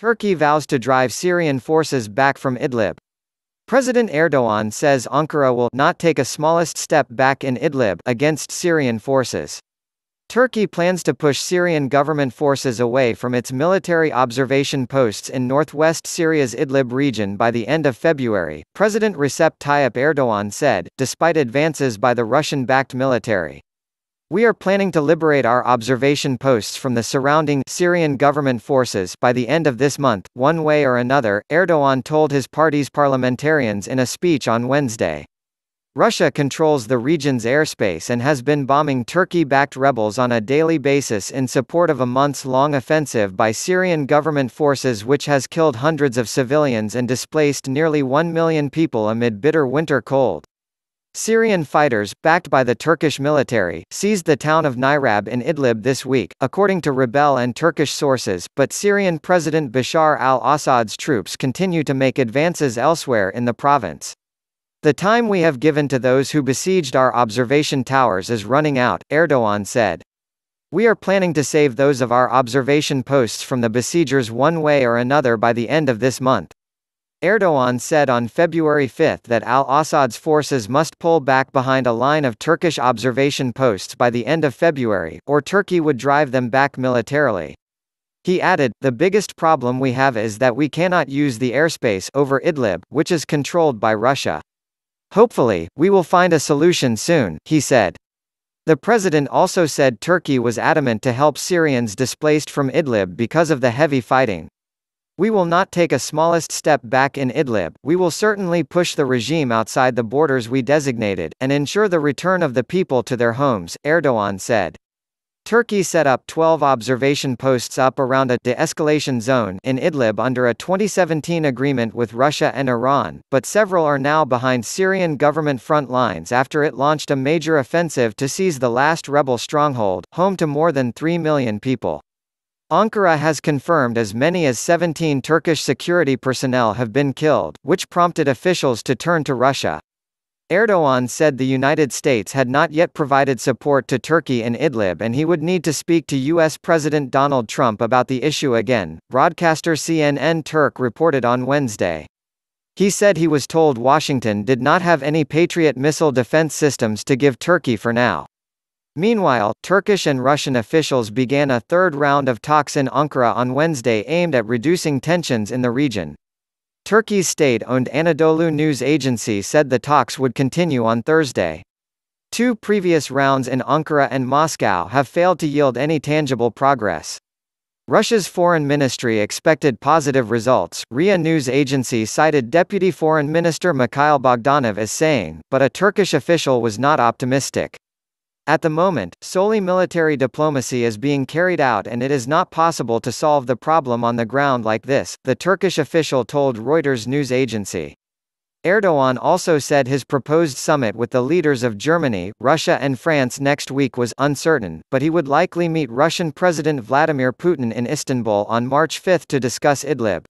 Turkey vows to drive Syrian forces back from Idlib. President Erdogan says Ankara will not take a smallest step back in Idlib against Syrian forces. Turkey plans to push Syrian government forces away from its military observation posts in northwest Syria's Idlib region by the end of February, President Recep Tayyip Erdogan said, despite advances by the Russian-backed military. We are planning to liberate our observation posts from the surrounding Syrian government forces by the end of this month, one way or another, Erdogan told his party's parliamentarians in a speech on Wednesday. Russia controls the region's airspace and has been bombing Turkey-backed rebels on a daily basis in support of a months-long offensive by Syrian government forces which has killed hundreds of civilians and displaced nearly 1 million people amid bitter winter cold. Syrian fighters, backed by the Turkish military, seized the town of Nirab in Idlib this week, according to rebel and Turkish sources, but Syrian President Bashar al-Assad's troops continue to make advances elsewhere in the province. The time we have given to those who besieged our observation towers is running out, Erdogan said. We are planning to save those of our observation posts from the besiegers one way or another by the end of this month. Erdogan said on February 5 that al-Assad's forces must pull back behind a line of Turkish observation posts by the end of February, or Turkey would drive them back militarily. He added, the biggest problem we have is that we cannot use the airspace over Idlib, which is controlled by Russia. Hopefully, we will find a solution soon, he said. The president also said Turkey was adamant to help Syrians displaced from Idlib because of the heavy fighting. We will not take a smallest step back in Idlib, we will certainly push the regime outside the borders we designated, and ensure the return of the people to their homes, Erdogan said. Turkey set up 12 observation posts up around a de-escalation zone in Idlib under a 2017 agreement with Russia and Iran, but several are now behind Syrian government front lines after it launched a major offensive to seize the last rebel stronghold, home to more than 3 million people. Ankara has confirmed as many as 17 Turkish security personnel have been killed, which prompted officials to turn to Russia. Erdogan said the United States had not yet provided support to Turkey in Idlib and he would need to speak to U.S. President Donald Trump about the issue again, broadcaster CNN Turk reported on Wednesday. He said he was told Washington did not have any Patriot missile defense systems to give Turkey for now. Meanwhile, Turkish and Russian officials began a third round of talks in Ankara on Wednesday aimed at reducing tensions in the region. Turkey's state-owned Anadolu News Agency said the talks would continue on Thursday. Two previous rounds in Ankara and Moscow have failed to yield any tangible progress. Russia's foreign ministry expected positive results, RIA news agency cited Deputy Foreign Minister Mikhail Bogdanov as saying, but a Turkish official was not optimistic. At the moment, solely military diplomacy is being carried out and it is not possible to solve the problem on the ground like this, the Turkish official told Reuters news agency. Erdogan also said his proposed summit with the leaders of Germany, Russia and France next week was uncertain, but he would likely meet Russian President Vladimir Putin in Istanbul on March 5 to discuss Idlib.